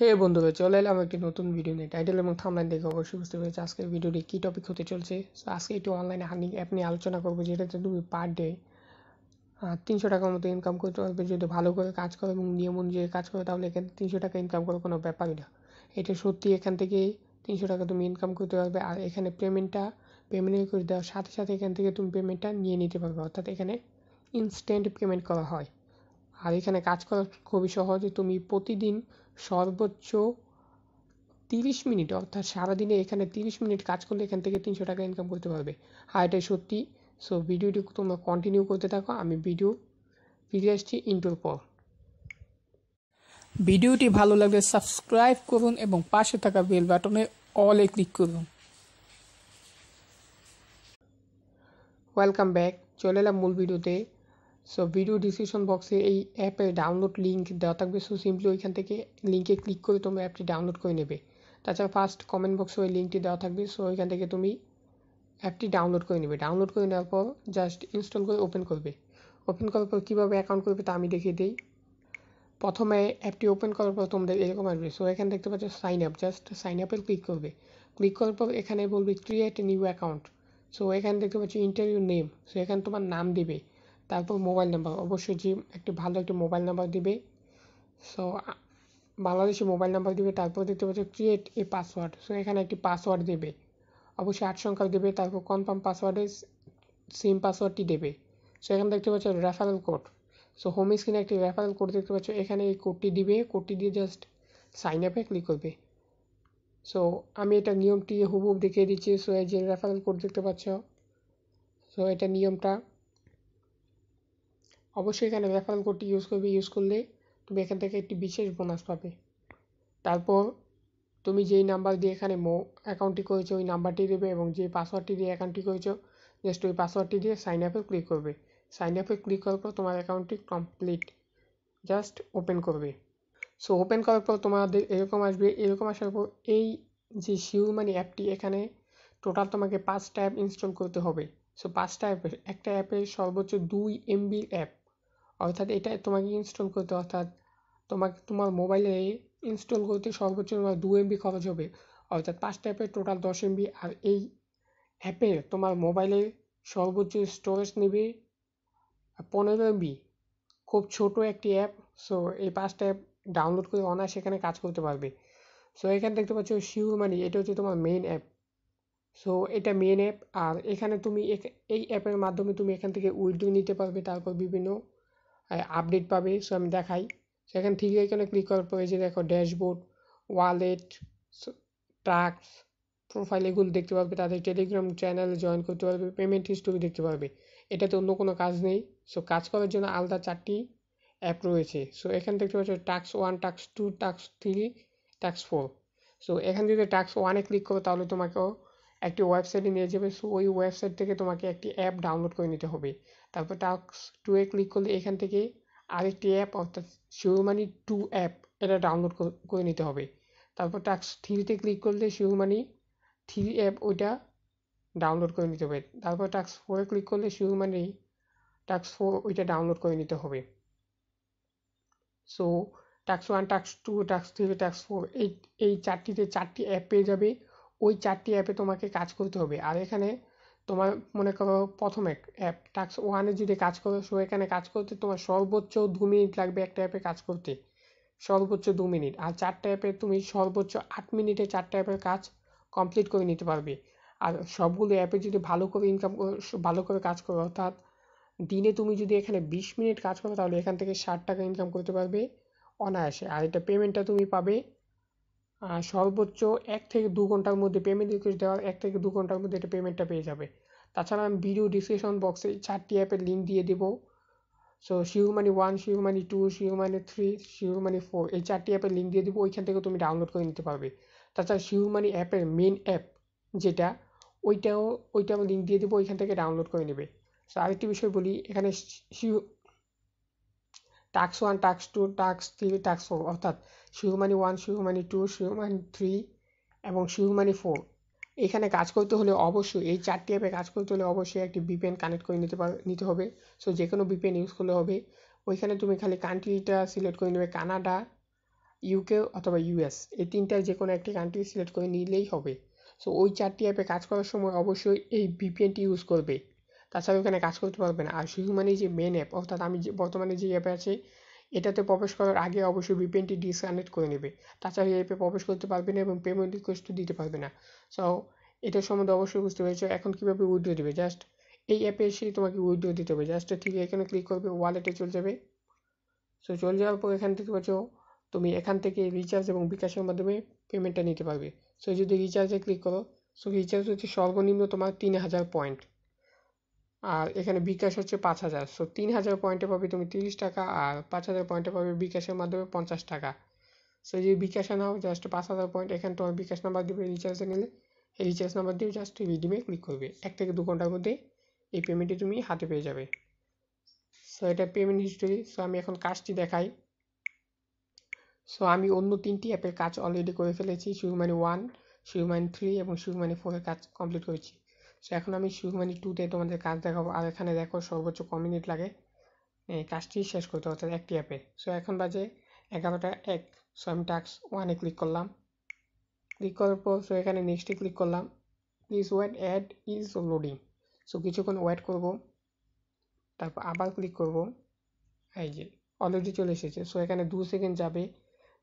হে বন্ধুরা, চলে এলাম একটি নতুন ভিডিও নিয়ে। টাইটেল এবং থামলাইন দেখে অবশ্যই বুঝতে পেরেছি আজকের ভিডিওটি কী টপিক হতে চলছে। সো আজকে একটু অনলাইনে হার্নিং অ্যাপ নিয়ে আলোচনা করব, যেটাতে তুমি পার ডে তিনশো টাকার মতো ইনকাম করতে পারবে। যদি ভালো করে কাজ করো এবং নিয়ম অনুযায়ী কাজ করো, তাহলে এখানে তিনশো টাকা ইনকাম করার কোনো ব্যাপারই না। এটা সত্যি এখান থেকে তিনশো টাকা তুমি ইনকাম করতে পারবে। আর এখানে পেমেন্টটা পেমেন্ট করে দেওয়ার সাথে সাথে এখান থেকে তুমি পেমেন্টটা নিয়ে নিতে পারবে। অর্থাৎ এখানে ইনস্ট্যান্ট পেমেন্ট করা হয়। আর এখানে কাজ করা খুবই সহজ। তুমি প্রতিদিন সর্বোচ্চ তিরিশ মিনিট অর্থাৎ সারাদিনে এখানে তিরিশ মিনিট কাজ করলে এখান থেকে তিনশো টাকা ইনকাম করতে পারবে। আর এটাই সত্যি। সো ভিডিওটি তোমরা কন্টিনিউ করতে থাকো। আমি ভিডিও ফিরে আসছি ইন্টোর পর। ভিডিওটি ভালো লাগলে সাবস্ক্রাইব করুন এবং পাশে থাকা বেল বাটনে অলে ক্লিক করুন। ওয়েলকাম ব্যাক চলে এলাম মূল ভিডিওতে সো ভিডিও ডিসক্রিপশন বক্সে এই অ্যাপের ডাউনলোড লিঙ্ক দেওয়া থাকবে। সো সিম্পলি ওইখান থেকে লিঙ্কে ক্লিক করে তোমরা অ্যাপটি ডাউনলোড করে নেবে। তাছাড়া ফার্স্ট কমেন্ট বক্সে ওই লিঙ্কটি দেওয়া থাকবে। সো ওইখান থেকে তুমি অ্যাপটি ডাউনলোড করে নেবে। ডাউনলোড করে নেওয়ার পর জাস্ট ইনস্টল করে ওপেন করবে। ওপেন করার পর কীভাবে অ্যাকাউন্ট করবে তা আমি দেখিয়ে দিই। প্রথমে অ্যাপটি ওপেন করার পর তোমাদের এরকম আসবে। সো এখানে দেখতে পাচ্ছ সাইন আপ জাস্ট সাইন আপে ক্লিক করবে। ক্লিক করার পর এখানে বলবে ক্রিয়েট নিউ অ্যাকাউন্ট সো এখানে দেখতে পাচ্ছ ইন্টারভিউ নেম সো এখানে তোমার নাম দিবে। তারপর মোবাইল নাম্বার অবশ্যই যে একটি ভালো একটি মোবাইল নাম্বার দিবে। সো বাংলাদেশি মোবাইল নাম্বার দিবে, তারপর দেখতে পাচ্ছ ক্রিয়েট এ পাসওয়ার্ড সো এখানে একটি পাসওয়ার্ড দেবে। অবশ্যই আট সংখ্যা দেবে, তারপর কনফার্ম পাসওয়ার্ডে সিম পাসওয়ার্ডটি দেবে। সো এখানে দেখতে পাচ্ছ রেফারেল কোড সো হোম স্ক্রিনে একটি রেফারেল কোড দেখতে পাচ্ছ, এখানে এই কোডটি দিবে কোডটি দিয়ে জাস্ট সাইন আপে ক্লিক করবে। সো আমি এটা নিয়মটি হুবহুব দেখিয়ে দিচ্ছি। সো এই যে রেফারেল কোড দেখতে পাচ্ছ সো এটা নিয়মটা অবশ্যই এখানে রেফারেল কোডটি ইউজ করবে ইউজ করলে তুমি এখান থেকে একটি বিশেষ বোনাস পাবে। তারপর তুমি যেই নাম্বার দিয়ে এখানে মো অ্যাকাউন্টটি করেছ, ওই নাম্বারটি দেবে এবং যে পাসওয়ার্ডটি দিয়ে অ্যাকাউন্টটি করেছ জাস্ট ওই পাসওয়ার্ডটি দিয়ে সাইন আপে ক্লিক করবে। সাইন আপে ক্লিক করার পর তোমার অ্যাকাউন্টটি কমপ্লিট জাস্ট ওপেন করবে। সো ওপেন করার পর তোমাদের এরকম আসবে, এরকম আসার পর এই যে শিউ মানি অ্যাপটি এখানে টোটাল তোমাকে পাঁচটা অ্যাপ ইনস্টল করতে হবে। সো পাঁচটা অ্যাপের একটা অ্যাপের সর্বোচ্চ দুই এমবি অ্যাপ অর্থাৎ এটা তোমাকে ইনস্টল করতে অর্থাৎ তোমাকে তোমার মোবাইলে ইনস্টল করতে সর্বোচ্চ তোমার দু এমবি খরচ হবে। অর্থাৎ পাঁচটা অ্যাপের টোটাল দশ এমবি আর এই অ্যাপে তোমার মোবাইলে সর্বোচ্চ স্টোরেজ নেবে পনেরো এমবি খুব ছোট একটি অ্যাপ সো এই পাঁচটা অ্যাপ ডাউনলোড করে অনায়াস সেখানে কাজ করতে পারবে। সো এখানে দেখতে পাচ্ছ শিউ মানি এটা হচ্ছে তোমার মেইন অ্যাপ সো এটা মেন অ্যাপ আর এখানে তুমি এই অ্যাপের মাধ্যমে তুমি এখান থেকে উইথড্র নিতে পারবে, তারপর বিভিন্ন আপডেট পাবে সো আমি দেখাই। সেখান থেকে এখানে ক্লিক করার পরে যে দেখো ড্যাশবোর্ড ওয়ালেট ট্রাক্স প্রোফাইল এগুলো দেখতে পারবে। তাদের টেলিগ্রাম চ্যানেলে জয়েন করতে পারবে পেমেন্ট হিস্টোরি দেখতে পারবে। এটাতে অন্য কোনো কাজ নেই। সো কাজ করার জন্য আলাদা চারটি অ্যাপ রয়েছে। সো এখানে দেখতে পাচ্ছ tasks one tasks two tasks three tasks four so এখানে যদি টাক্স ওয়ানে ক্লিক করো, তাহলে তোমাকেও একটি ওয়েবসাইটে নিয়ে যাবে। সো ওই ওয়েবসাইট থেকে তোমাকে একটি অ্যাপ ডাউনলোড করে নিতে হবে। তারপর টাক্স টুয়ে ক্লিক করলে এখান থেকে আরেকটি অ্যাপ অর্থাৎ শিওমানি টু অ্যাপ এটা ডাউনলোড করে নিতে হবে। তারপর টাক্স থ্রিতে ক্লিক করলে শিওমানি থ্রি অ্যাপ ওইটা ডাউনলোড করে নিতে হবে। তারপর টাক্স ফোরে ক্লিক করলে শিওমানি টাক্স ফোর ওইটা ডাউনলোড করে নিতে হবে। So tasks one tasks two tasks three tasks four এই এই চারটিতে চারটি অ্যাপ পেয়ে যাবে। ওই চারটি অ্যাপে তোমাকে কাজ করতে হবে। আর এখানে তোমার মনে করো প্রথম এক অ্যাপ টাক্স ওয়ানে যদি কাজ করো সো এখানে কাজ করতে তোমার সর্বোচ্চ দু মিনিট লাগবে একটা অ্যাপে কাজ করতে। সর্বোচ্চ দু মিনিট আর চারটা অ্যাপে তুমি সর্বোচ্চ আট মিনিটে চারটা অ্যাপের কাজ কমপ্লিট করে নিতে পারবে। আর সবগুলো অ্যাপে যদি ভালো করে ইনকাম ভালো করে কাজ করো, অর্থাৎ দিনে তুমি যদি এখানে বিশ মিনিট কাজ করো, তাহলে এখান থেকে ষাট টাকা ইনকাম করতে পারবে অনায়াসে। আর এটা পেমেন্টটা তুমি পাবে সর্বোচ্চ এক থেকে দু ঘণ্টার মধ্যে পেমেন্ট রিকোয়েস্ট দেওয়ার এক থেকে দু ঘণ্টার মধ্যে এটা পেমেন্টটা পেয়ে যাবে। তাছাড়া আমি ভিডিও ডিসক্রিপশন বক্সে চারটি অ্যাপের লিঙ্ক দিয়ে দেবো। সো শিউ মানি ওয়ান শিউ মানি টু শিউ মানি থ্রি শিউ মানি ফোর এই চারটি অ্যাপের লিঙ্ক দিয়ে দেবো, ওইখান থেকে তুমি ডাউনলোড করে নিতে পারবে। তাছাড়া শিউ মানি অ্যাপের মেন অ্যাপ যেটা, ওইটাও ওইটাও লিঙ্ক দিয়ে দেবো, ওইখান থেকে ডাউনলোড করে নেবে। সো আরেকটি বিষয় বলি, এখানে শিউ টাক্স one tax two tax three tax four অর্থাৎ শিহুমানি ওয়ান শিহুমানি টু শিহুমানি থ্রি এবং শিহুমানি ফোর এখানে কাজ করতে হলে অবশ্যই, এই চারটি অ্যাপে কাজ করতে হলে অবশ্যই একটি বিপেন কানেক্ট করে নিতে পার নিতে হবে। সো যে কোনো বিপেন ইউজ করলে হবে। ওইখানে তুমি খালি কান্ট্রিটা সিলেক্ট করে নেবে কানাডা ইউকে অথবা ইউএস এই তিনটার যে কোনো একটি কান্ট্রি সিলেক্ট করে নিলেই হবে। সো ওই চারটি অ্যাপে কাজ করার সময় অবশ্যই এই ভিপিএনটি ইউজ করবে। তাছাড়া ওখানে কাজ করতে পারবে না। আর মানে যে মেন অ্যাপ অর্থাৎ আমি যে বর্তমানে যে অ্যাপে আছে এটাতে প্রবেশ করার আগে অবশ্যই ভিপিএনটি ডিসকানেক্ট করে নেবে। তাছাড়া এই অ্যাপে প্রবেশ করতে পারবে না এবং পেমেন্ট রিকোয়েস্টও দিতে পারবে না। সো এটার সম্বন্ধে অবশ্যই বুঝতে পেরেছ, এখন কীভাবে উইথড্র দেবে? জাস্ট এই অ্যাপে এসে তোমাকে উইথড্র দিতে হবে। জাস্ট ঠিক এখানে ক্লিক করবে ওয়ালেটে চলে যাবে। সো চলে যাওয়ার পর এখান থেকে পাচ্ছ, তুমি এখান থেকে রিচার্জ এবং বিকাশের মাধ্যমে পেমেন্টটা নিতে পারবে। সো যদি রিচার্জে ক্লিক করো সো রিচার্জ হচ্ছে সর্বনিম্ন তোমার তিন হাজার পয়েন্ট আর এখানে বিকাশ হচ্ছে পাঁচ হাজার। সো তিন হাজার পয়েন্টে পাবে তুমি তিরিশ টাকা আর পাঁচ হাজার পয়েন্টে পাবে বিকাশের মাধ্যমে পঞ্চাশ টাকা। সো যদি বিকাশে নাও জাস্ট পাঁচ হাজার পয়েন্ট এখানে তোমার বিকাশ নাম্বার দেবে রিচার্জে নিলে। এই রিচার্জ নাম্বার দিয়ে জাস্ট রিডিমে ক্লিক করবে। এক থেকে দু ঘণ্টার মধ্যে এই পেমেন্টটি তুমি হাতে পেয়ে যাবে। সো এটা পেমেন্ট হিস্টোরি সো আমি এখন কাজটি দেখাই। সো আমি অন্য তিনটি অ্যাপের কাজ অলরেডি করে ফেলেছি। শিউমানি ওয়ান শিউমানি থ্রি এবং শিউমানি ফোরের কাজ কমপ্লিট করেছি। সো এখন আমি শিউমানি টুতে তোমাদের কাজ দেখাবো। আর এখানে দেখো সর্বোচ্চ ক মিনিট লাগে। কাজটি শেষ করতে অর্থাৎ একটি অ্যাপে সো এখন বাজে এগারোটা এক। সো আমি টাক্স ওয়ানে ক্লিক করলাম। ক্লিক করার পর সো এখানে নেক্সটে ক্লিক করলাম। Please wait ad is loading so কিছুক্ষণ ওয়েট করব। তারপর আবার ক্লিক করব। এই যে অলরেডি চলে এসেছে। সো এখানে দু সেকেন্ড যাবে।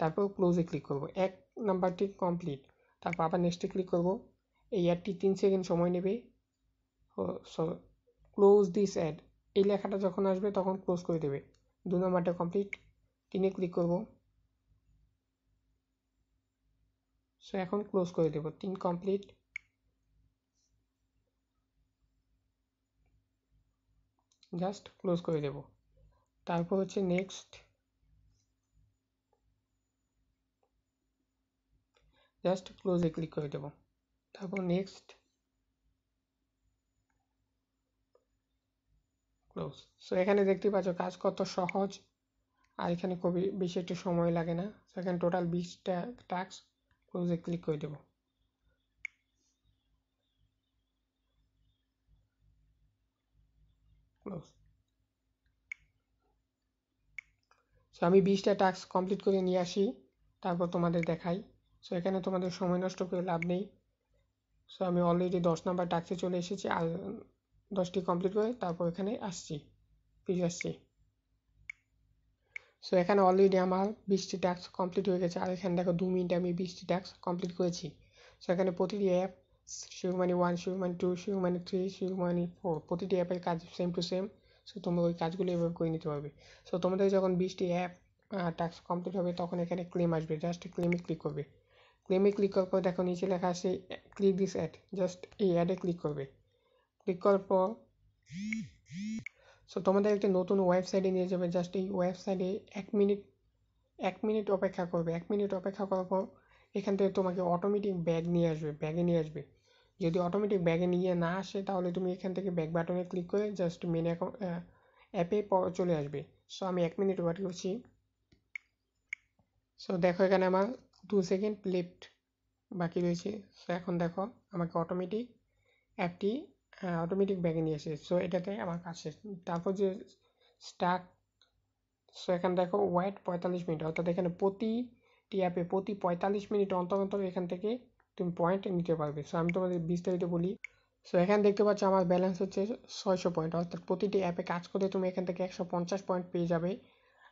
তারপর ক্লোজে ক্লিক করব। এক নাম্বারটি কমপ্লিট তারপর আবার নেক্সটে ক্লিক করব। এই অ্যাডটি তিন সেকেন্ড সময় নেবে। Close this ad. এই লেখাটা যখন আসবে তখন ক্লোজ করে দেবে। দু নম্বরটা কমপ্লিট। তিনে ক্লিক করব। সো, এখন ক্লোজ করে দেব। তিন কমপ্লিট। জাস্ট ক্লোজ করে দেব। তারপর হচ্ছে নেক্সট। জাস্ট ক্লোজে ক্লিক করে দেব। তারপর নেক্সট ক্লোজ সো এখানে দেখতে পাচ্ছ, কাজ কত সহজ, আর এখানে খুবই বেশি একটু সময় লাগে না। সেখানে টোটাল বিশটা টাস্ক ক্লোজে ক্লিক করে দেব। সো আমি বিশটা টাস্ক কমপ্লিট করে নিয়ে আসি, তারপর তোমাদের দেখাই। সো এখানে তোমাদের সময় নষ্ট করে লাভ নেই। সো আমি অলরেডি দশ নাম্বার টাস্কে চলে এসেছি, আর দশটি কমপ্লিট করে তারপর এখানে আসছি, ফিরে আসছি। সো এখানে অলরেডি আমার বিশটি ট্যাক্স কমপ্লিট হয়ে গেছে, আর এখানে দেখো দু মিনিটে আমি বিশটি ট্যাক্স কমপ্লিট করেছি। সো এখানে প্রতিটি অ্যাপ শিবমানি ওয়ান শিবমানি টু শিবমানি থ্রি শিবমানি ফোর প্রতিটি অ্যাপের কাজ সেম টু সেম সো তোমরা ওই কাজগুলো এভাবে করে নিতে পারবে। সো তোমাদের যখন বিশটি অ্যাপ ট্যাক্স কমপ্লিট হবে, তখন এখানে ক্লেম আসবে জাস্ট ক্লেমে ক্লিক করবে। ক্লেমে ক্লিক করার পর দেখো নিচে লেখা আছে ক্লিক দিস অ্যাড জাস্ট এই অ্যাডে ক্লিক করবে। ক্লিক করার পর সো তোমাদের একটি নতুন ওয়েবসাইটে নিয়ে যাবে জাস্ট এই ওয়েবসাইটে এক মিনিট এক মিনিট অপেক্ষা করবে। এক মিনিট অপেক্ষা করার পর এখান থেকে তোমাকে অটোমেটিক ব্যাগ নিয়ে আসবে ব্যাগে নিয়ে আসবে। যদি অটোমেটিক ব্যাগে নিয়ে না আসে, তাহলে তুমি এখান থেকে ব্যাগ বাটনে ক্লিক করে জাস্ট মেন অ্যাকাউন্ট অ্যাপে চলে আসবে। সো আমি এক মিনিট ওয়েট করছি। সো দেখো এখানে আমার দু সেকেন্ড লেফট বাকি রয়েছে। সো এখন দেখো, আমাকে অটোমেটিক অ্যাপটি অটোমেটিক ব্যাগে নিয়ে এসে সো এটাতে আমার কাজ শেষ। তারপর যে স্টাক সো এখানে দেখো ওয়েট পঁয়তাল্লিশ মিনিট। অর্থাৎ এখানে প্রতিটি অ্যাপে প্রতি পঁয়তাল্লিশ মিনিট অন্তর অন্তর এখান থেকে তুমি পয়েন্ট নিতে পারবে। সো আমি তোমাদের বিস্তারিত বলি। সো এখানে দেখতে পাচ্ছ আমার ব্যালেন্স হচ্ছে ছয়শো পয়েন্ট অর্থাৎ প্রতিটি অ্যাপে কাজ করে তুমি এখান থেকে একশো পঞ্চাশ পয়েন্ট পেয়ে যাবে।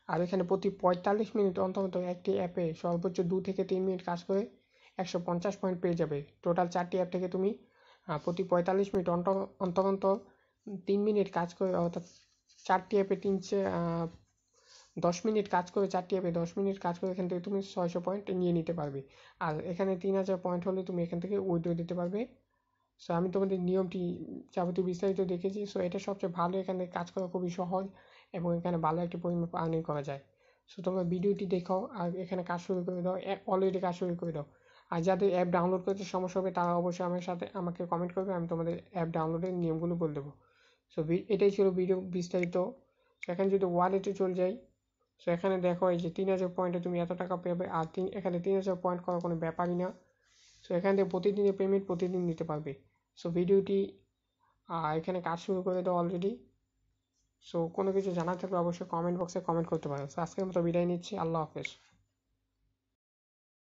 আর এখানে প্রতি পঁয়তাল্লিশ মিনিট অন্তর অন্তর একটি অ্যাপে সর্বোচ্চ দু থেকে তিন মিনিট কাজ করে একশো পঞ্চাশ পয়েন্ট পেয়ে যাবে। টোটাল চারটি অ্যাপ থেকে তুমি প্রতি পঁয়তাল্লিশ মিনিট অন্তর অন্তর অন্তর তিন মিনিট কাজ করে, অর্থাৎ চারটি অ্যাপে তিনশে দশ মিনিট কাজ করে, চারটি অ্যাপে দশ মিনিট কাজ করে এখান থেকে তুমি ছয়শো পয়েন্ট নিয়ে নিতে পারবে। আর এখানে তিন হাজার পয়েন্ট হলে তুমি এখান থেকে উইথড্র দিতে পারবে। সো আমি তোমাদের নিয়মটি যাবতীয় বিস্তারিত দেখেছি। সো এটা সবচেয়ে ভালো, এখানে কাজ করা খুবই সহজ এবং এখানে ভালো একটি পরিমাণ আর্নিং করা যায়। সো তোমরা ভিডিওটি দেখো আর এখানে কাজ শুরু করে দাও। অলরেডি কাজ শুরু করে দাও। আর যাদের অ্যাপ ডাউনলোড করতে সমস্যা হবে, তারা অবশ্যই আমার সাথে, আমাকে কমেন্ট করবে। আমি তোমাদের অ্যাপ ডাউনলোডের নিয়মগুলো বলে দেবো। সো এটাই ছিল ভিডিও বিস্তারিত। এখানে যদি ওয়ালেটে চলে যাই সো এখানে দেখো এই যে তিন হাজার পয়েন্টে তুমি এত টাকা পাবে। আর তিন, এখানে তিন হাজার পয়েন্ট করার কোনো ব্যাপারই না। সো এখান থেকে প্রতিদিনের পেমেন্ট প্রতিদিন দিতে পারবে। সো ভিডিওটি এখানে কাজ শুরু করে দেওয়া অলরেডি সো কোনো কিছু জানার থাকলে অবশ্যই কমেন্ট বক্সে কমেন্ট করতে পারো সো আজকের মতো বিদায় নিচ্ছি। আল্লাহ হাফেজ।